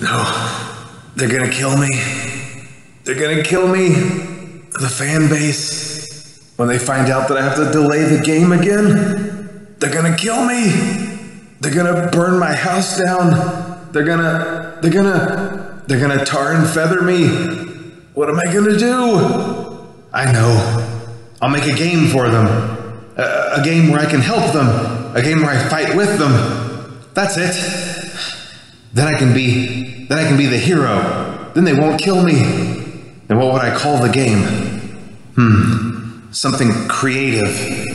No. They're gonna kill me. They're gonna kill me. The fan base. When they find out that I have to delay the game again, they're gonna kill me. They're gonna burn my house down. They're gonna, they're gonna, they're gonna tar and feather me. What am I gonna do? I know. I'll make a game for them. A, a game where I can help them. A game where I fight with them. That's it. Then I can be, then I can be the hero. Then they won't kill me. And what would I call the game? Hmm, something creative.